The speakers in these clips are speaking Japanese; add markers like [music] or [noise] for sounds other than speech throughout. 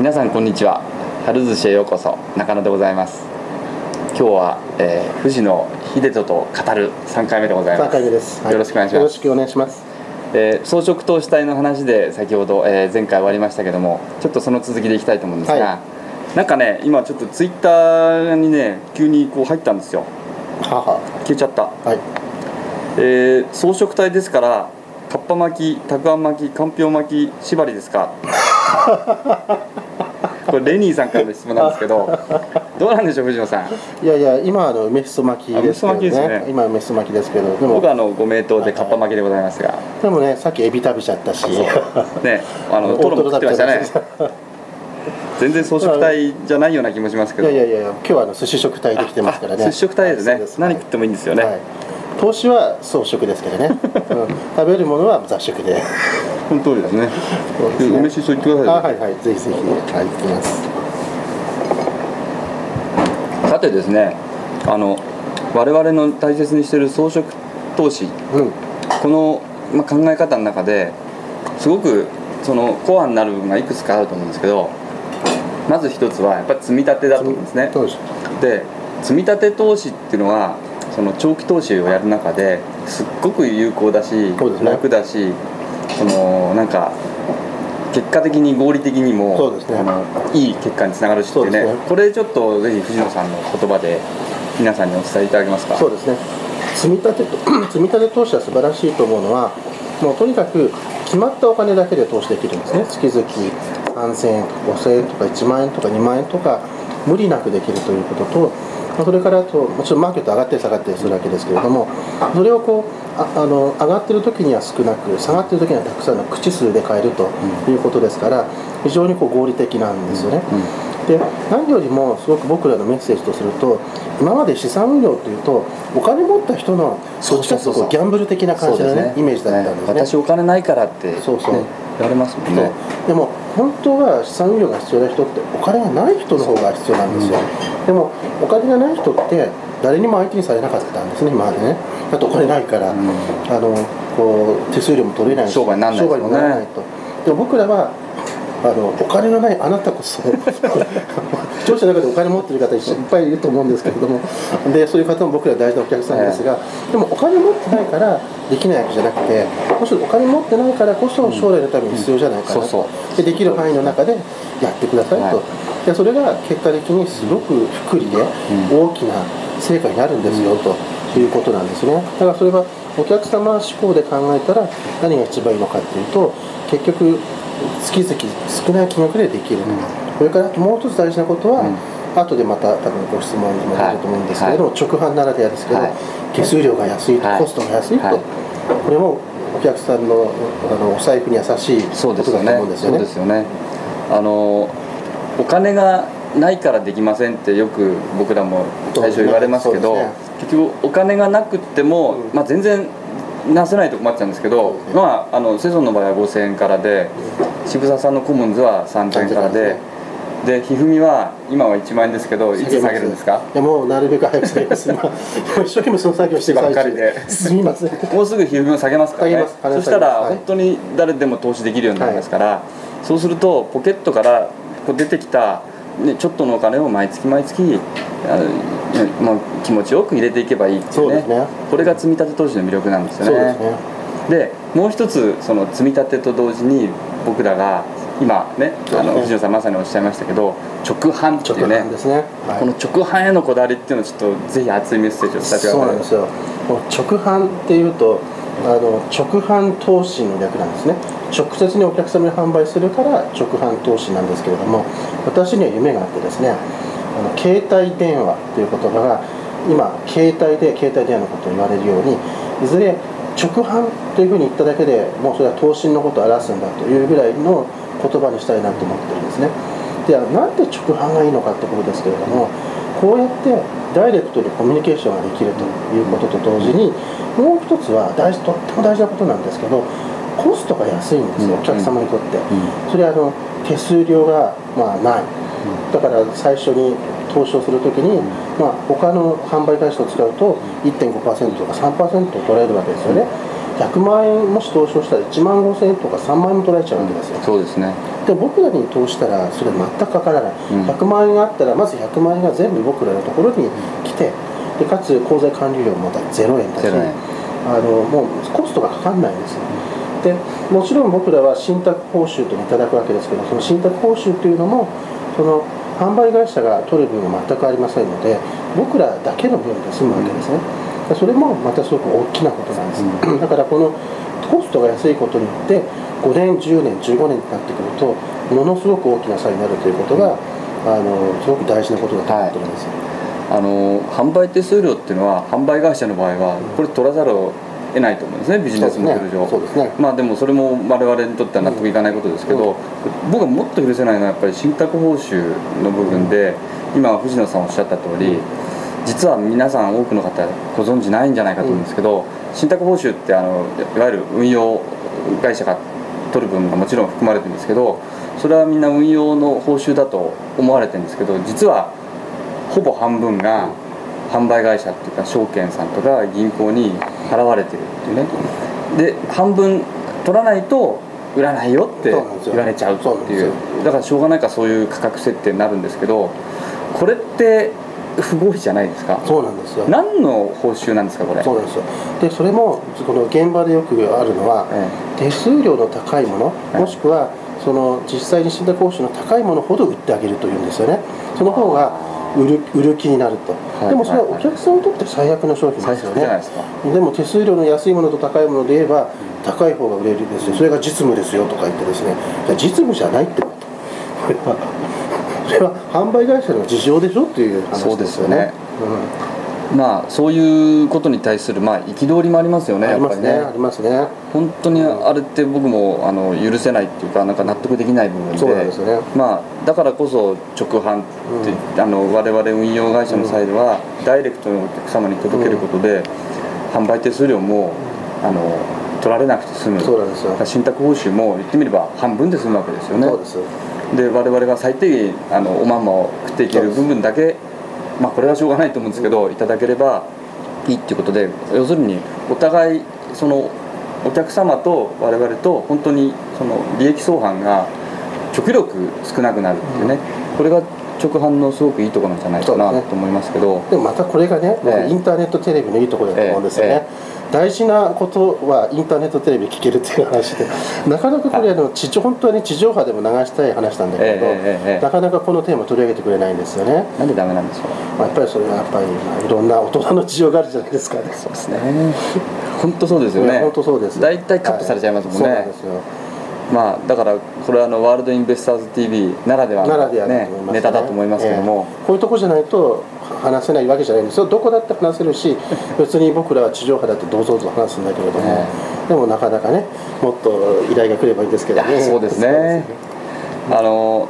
皆さんこんにちは。春寿司へようこそ。中野でございます。今日は、えー、藤野秀人と語る3回目でございます。3回目です、よろしくお願いします。よろしくお願いします。えー装飾投資体の話で先ほど、えー前回終わりましたけどもちょっとその続きでいきたいと思うんですが、はなんかね今ちょっとツイッターにね急にこう入ったんですよ。母消えちゃった。はい。えー装飾体ですからかっぱ巻きたくあん巻きかんぴょう巻き縛りですか？これレニーさんからの質問なんですけどどうなんでしょう藤野さん。いやいや今あの梅しそ巻きですけどあ梅しそ巻きですね。今梅しそ巻きですけどでも。僕はあのご名答でかっぱ巻きでございますが。でもねさっきエビ食べちゃったし。ねあのトロも食ってましたね。[laughs] 全然装飾体じゃないような気もしますけど。いやいやいや今日はあの寿司食体できてますからね。あ寿司食体ですね、何食ってもいいんですよね、はい投資は装飾ですけどね、[laughs] うん、食べるものは雑食で。この通りですね。ですね。梅しそ言ってくださいあはいはい。ぜひぜひ。はい行きます。さてですねあの我々の大切にしている装飾投資。うん。この、まあ、考え方の中ですごくそのコアになる部分がいくつかあると思うんですけどまず一つはやっぱり積み立てだと思うんですね。そうですで積み立て投資っていうのはその長期投資をやる中ですっごく有効だし、ね。楽だしそのなんか結果的に合理的にもそうですね。あのいい結果につながるしってね。ね。これちょっとぜひ藤野さんの言葉で皆さんにお伝えいただけますか？そうですね。積み立てと [clears throat] 積み立て投資は素晴らしいと思うのはもうとにかく決まったお金だけで投資できるんですね。月々3000円とか5000円とか1万円とか2万円とか無理なくできるということとまあそれからあともちろんマーケット上がったり下がったりするわけですけれどもそれをこうああの上がってる時には少なく下がってる時にはたくさんの口数で買えるということですから非常にこう合理的なんですよね。で何よりもすごく僕らのメッセージとすると今まで資産運用というとお金持った人のどっちかというとギャンブル的な感じのねイメージだったんですね。私お金ないからって、ね、そうそう言われますもんね。でも本当は資産運用が必要な人ってお金がない人の方が必要なんですよ、でもお金がない人って誰にも相手にされなかったんですね今までね。だってお金ないから、あのこう手数料も取れないし商売にならないね。商売にならないと。でも僕らはあのお金のないあなたこそ。視聴者の中でお金持ってる方いっぱいいると思うんですけれども。でそういう方も僕ら大事なお客さんですが、でもお金持ってないからできないわけじゃなくてむしろお金持ってないからこそ将来のために必要じゃないかな。と、でできる範囲の中でやってくださいと、はい。でそれが結果的にすごく福利で大きな成果になるんですよ、ということなんですね。だからそれはお客様志向で考えたら何が一番いいのかっていうと結局月々少ない金額でできると、それからもう一つ大事なことは、後でまた多分ご質問にも出ると思うんですけれども、直販ならではですけど、はい。手数料が安いと、はい。コストが安いと、はい。これもお客さんのあのお財布に優しいことだとそうですよね。そう思うんですよね。あのお金がないからできませんってよく僕らも最初言われますけどそうですね。結局お金がなくっても、うん。まあ、全然なせないと困っちゃうんですけど、まああのセゾンの場合は5000円からで渋沢さんのコモンズは3000円からでで。ひふみは今は1万円ですけどいつ下げるんですか？いやもうなるべく早く下げます。[laughs] 今一生懸命その作業してばっかりで。すみません。もうすぐひふみを下げますからね。そしたらはい。本当に誰でも投資できるようになりますから、そうするとポケットからこう出てきた、ね、ちょっとのお金を毎月毎月あのねまあ、気持ちよく入れていけばいいっていうね。ね。これが積み立て投資の魅力なんですよね。ですね。でもう一つその積み立てと同時に僕らが今ねあの藤野さんまさにおっしゃいましたけど直販って直いうね。ね。はい。この直販へのこだわりっていうのをちょっとぜひ熱いメッセージを伝えてください。そうなんですよ。直販っていうとあの直販投資の略なんですね。直接にお客様に販売するから直販投資なんですけれども、私には夢があってですね、あの携帯電話という言葉が今携帯で携帯電話のことを言われるように、いずれ直販というふうに言っただけでもうそれは投資のことを表すんだというぐらいの言葉にしたいなと思ってるんですね。ではなんで直販がいいのかってことですけれどもこうやってダイレクトにコミュニケーションができるということと同時にもう一つは大事とっても大事なことなんですけどコストが安いんですよ、うん。お客様にとって、うん。それはあの手数料がまあない。だから最初に投資をするときに、まあ、他の販売会社を使うと1.5%とか3%取られるわけですよね100万円もし投資をしたら1万5000円とか3万円も取られちゃうわけですよ、そうですね。で僕らに投資したらそれ全くかからない、うん。100万円があったらまず100万円が全部僕らのところに来てでかつ口座管理料もまた0円だし0円。あのもうコストがかかんないんですよ。でもちろん僕らは信託報酬といただくわけですけどその信託報酬というのもその販売会社が取る分は全くありませんので僕らだけの分で済むわけですね。でそれもまたすごく大きなことなんです、だからこのコストが安いことによって5年10年15年になってくるとものすごく大きな差になるということが、あのすごく大事なことだと思ってるんですよ、あの販売手数料っていうのは販売会社の場合はこれ取らざるを得ないと思うんですねビジネスモデル上。そうですね。まあでもそれも我々にとっては納得いかないことですけど、僕はもっと許せないのはやっぱり信託報酬の部分で今藤野さんおっしゃった通り実は皆さん多くの方ご存知ないんじゃないかと思うんですけど、信託報酬ってあのいわゆる運用会社が取る分がもちろん含まれてるんですけどそれはみんな運用の報酬だと思われてるんですけど実はほぼ半分が販売会社っていうか証券さんとか銀行に払われてるっていうね。で半分取らないと売らないよって言われちゃうっていう。よ。だからしょうがないからそういう価格設定になるんですけどこれって不合理じゃないですか。そうなんですよ。何の報酬なんですかこれ。そうなんですよ。でそれもこの現場でよくあるのはえ手数料の高いものいもしくはその実際に信託報酬の高いものほど売ってあげるというんですよね。その方が売る売る気になると、い。でもそれははい。お客さんにとって最悪の商品最ですよね。でも手数料の安いものと高いもので言えば高い方が売れるですよ。それが実務ですよとか言ってですね。実務じゃないってこれはそれは販売会社の事情でしょっていう話ですよね。まあそういうことに対するまあ憤りもありますようん、ね。ありますねねありますね。本当にあれって僕もあの許せないっていうかなんか納得できない部分で。そうですよね。まあだからこそ直販って、あの我々運用会社のサイドは、ダイレクトにお客様に届けることで、販売手数料もあの取られなくて済む。そうなんですよ。信託報酬も言ってみれば半分で済むわけですよね。そうですで我々が最低限あのおまんまを食っていける部分だけまあこれはしょうがないと思うんですけど、いただければいいっていうことで要するにお互いそのお客様と我々と本当にその利益相反が極力少なくなるっていうね、これが直販のすごくいいところなんじゃないかなと思いますけど、でもまたこれがね、インターネットテレビのいいところだと思うんですよね、え大事なことはインターネットテレビで聞けるっていう話でなかなかこれあの地上本当はね地上波でも流したい話なんだけれど、ええええええ。なかなかこのテーマ取り上げてくれないんですよね、なんでダメなんでしょう？まあ、やっぱりそれはやっぱりまあいろんな大人の事情があるじゃないですか。ねそうですね。本当そうですよね。本当そうです。大体カットされちゃいますもんね、はい。そうなんですよ。まあだからこれはあのワールドインベスターズ TV ならではの、ならではだねネタだと思いますけども、ええ。こういうとこじゃないと話せないわけじゃないんですよ。どこだって話せるし別に僕らは地上波だってどうぞどうぞ話すんだけれども、えでもなかなかねもっと依頼が来ればいいんですけどね。そうですね。あの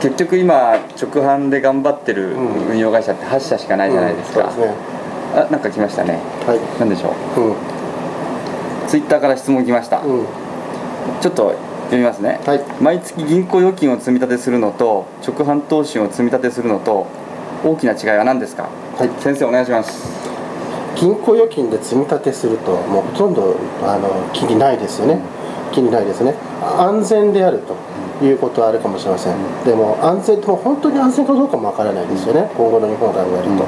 結局今直販で頑張ってるうん。運用会社って8社しかないじゃないですか、うんそうですね。あなんか来ましたね。はい。何でしょう？うん。ツイッターから質問来ました、うん。ちょっと読みますね、はい。毎月銀行預金を積み立てするのと直販投資を積み立てするのと大きな違いは何ですか、はい。先生お願いします。銀行預金で積み立てするともうほとんどあの気にないですよね、気にないですね。安全であるということはあるかもしれません、でも安全でも本当に安全かどうかもわからないですよね、今後の日本を考えると、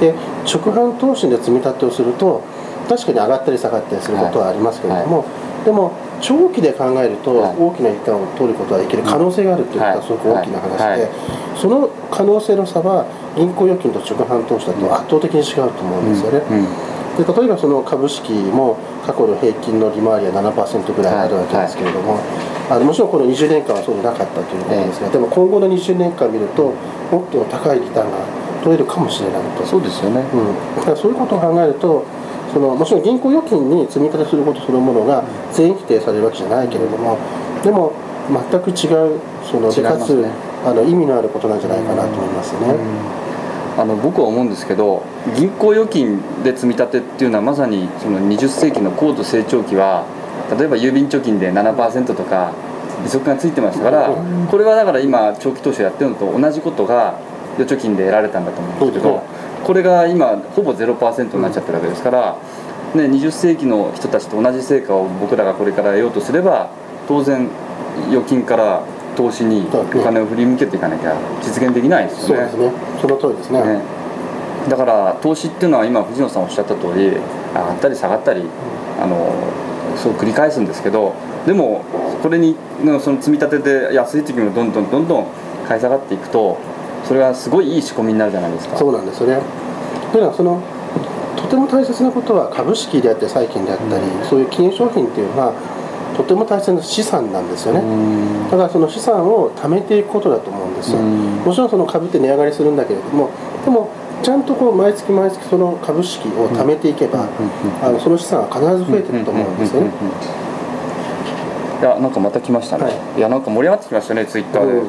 で直販投資で積み立てをすると確かに上がったり下がったりすることはありますけれども、でも長期で考えるとはい。大きな一旦を取ることができる可能性があるということはすごく大きな話で、その可能性の差は銀行預金と直販投資だと圧倒的に違うと思うんですよね。うん。で例えばその株式も過去の平均の利回りは7%ぐらいあるわけですけれども、あのもちろんこの20年間はそうでなかったということですが、でも今後の20年間見るともっと高いリターンが取れるかもしれないと。そうですよね、うん、だからそういうことを考えるとそのもちろん銀行預金に積み立てすることそのものが全否定されるわけじゃないけれどもでも全く違うその違いでかつあの意味のあることなんじゃないかなと思いますね。あの僕は思うんですけど銀行預金で積み立てっていうのはまさにその20世紀の高度成長期は例えば郵便貯金で7%とか利息がついてましたからこれはだから今長期投資をやってるのと同じことが預貯金で得られたんだと思うんですけどこれが今ほぼ0%になっちゃってるわけですからね、20世紀の人たちと同じ成果を僕らがこれから得ようとすれば当然預金から投資にお金を振り向けていかなきゃ実現できないですよね。そうですね。その通りですね。ね。だから投資っていうのは今藤野さんおっしゃった通り上がったり下がったり、あのそう繰り返すんですけどでもこれにのその積み立てで安い時もどんどんどんどん買い下がっていくとそれがすごいいい仕込みになるじゃないですか。そうなんですよね。というのはそのとても大切なことは株式であって債券であったり、そういう金融商品っていうのはとても大切な資産なんですよね、うん。だからその資産を貯めていくことだと思うんですよ、うん。もちろんその株って値上がりするんだけれどもでもちゃんとこう毎月毎月その株式を貯めていけば、あのその資産は必ず増えていくと思うんですよね、いやなんかまた来ましたね、、はいやなんか盛り上がってきましたねツイッターで、うん。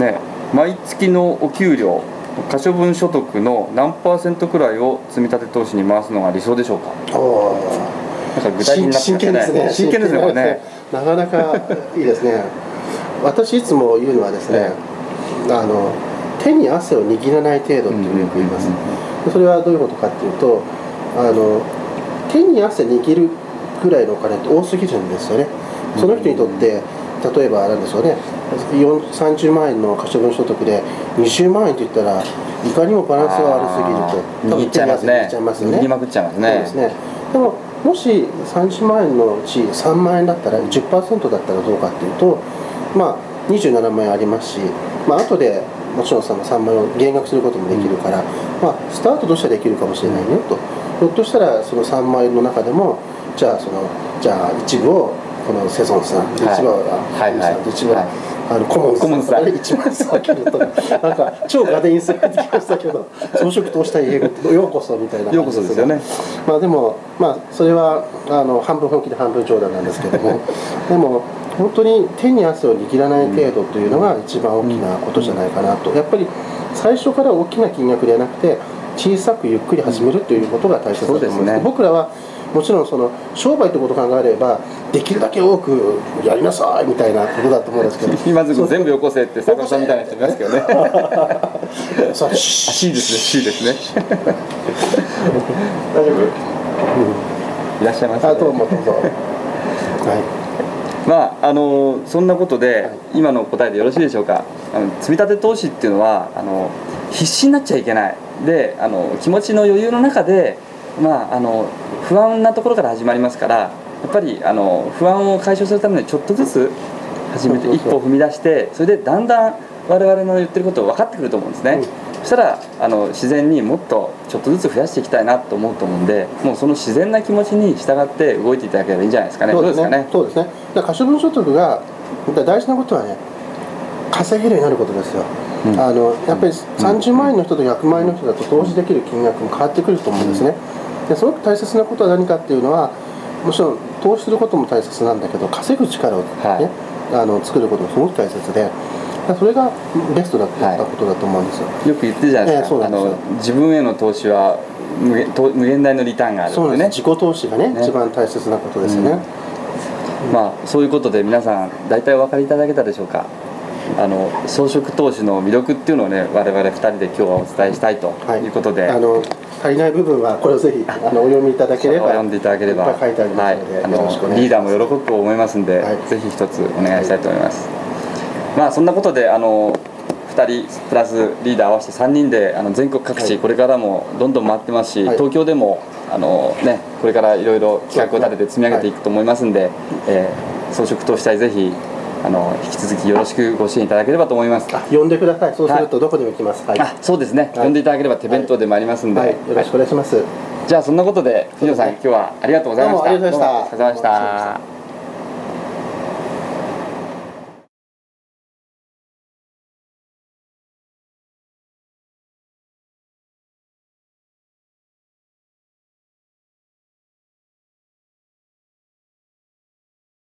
ね毎月のお給料可処分所得の何パーセントくらいを積み立て投資に回すのが理想でしょうか？なんか具体的になって真剣ですね。真剣ですねこれね。なかなかいいですね。私いつも言うのはですね、あの手に汗を握らない程度っていうのをよく言います、それはどういうことかっていうとあの手に汗握るぐらいのお金って多すぎるんですよね。その人にとって例えばなんでしょうね。4 30万円の可処分所得で20万円って言ったらいかにもバランスが悪すぎると。握っちゃいますね。握りまくっちゃいますね。そうですね。でももし30万円のうち3万円だったら10%だったらどうかっていうとまあ27万円ありますしまあ後でもちろんその3万円を減額することもできるから、まあ、スタートとしてはできるかもしれないねと。ひょっとしたらその3万円の中でもじゃあそのじゃあ一部をこのセゾンさん、はい。一部ははい。はい一部は、はいあのコモンコモンさん。[laughs] 一番下げるとかなんか超ガデインスが出てきましたけど装飾投資対英語ようこそみたいなようこそですよね。まあでもまあそれはあの半分本気で半分冗談なんですけども。[laughs] でも本当に手に汗を握らない程度というのが一番大きなことじゃないかなと。やっぱり最初から大きな金額ではなくて小さくゆっくり始めるということが大切だと思いますね。僕らはもちろんその商売ということを考えればできるだけ多くやりなさいみたいなことだと思うんですけど。[laughs] 今ずく全部よこせって坂本さんみたいな人いますけどね。C ですね。C ですね。[laughs] 大丈夫、いらっしゃいます、あどうもどうぞ。はまああのそんなことで、はい。今の答えでよろしいでしょうか？あの積み立て投資っていうのはあの必死になっちゃいけない。であの気持ちの余裕の中で、まあ、あの不安なところから始まりますからやっぱりあの不安を解消するためにちょっとずつ始めてそうそうそう。一歩踏み出してそれでだんだん我々の言ってること分かってくると思うんですね、うん。そしたらあの自然にもっとちょっとずつ増やしていきたいなと思うと思うんでもうその自然な気持ちに従って動いていただければいいんじゃないですかね。い、どうですかね？そうですね。だ可処分所得が大事なことはね稼げるようになることですよ、うん。あのやっぱり30万円の人と100万円の人だと投資できる金額も変わってくると思うんですねですごく大切なことは何かっていうのはもちろん投資することも大切なんだけど稼ぐ力を、ねあの作ることもすごく大切でそれがベストだったことだと思うんですよ、よく言ってるじゃないですか、ええそうなあんですよ。の自分への投資は無限と無限大のリターンがあるってね。そうです。自己投資がねね。一番大切なことですよね、まあそういうことで皆さん大体お分かりいただけたでしょうか？あの装飾投資の魅力っていうのをね我々2人で今日はお伝えしたいとはい。いうことで、あの足りない部分はこれをぜひあのお読みいただければ読んでいただければはい、あのリーダーも喜ぶと思いますんで、はい。ぜひ一つお願いしたいと思います、まあそんなことであの2人プラスリーダー合わせて3人であの全国各地、はい。これからもどんどん回ってますし、はい。東京でもあの、ね、これからいろいろ企画を立てて積み上げていくと思いますんで、えー装飾投資隊ぜひあの引き続きよろしくご支援いただければと思います。あ呼んでください。そうするとどこでも行きます。はい、あそうですね、呼んでいただければ手弁当でもありますんで、はい、よろしくお願いします、じゃあそんなことで藤野さん、今日はありがとうございました。どうもありがとうございました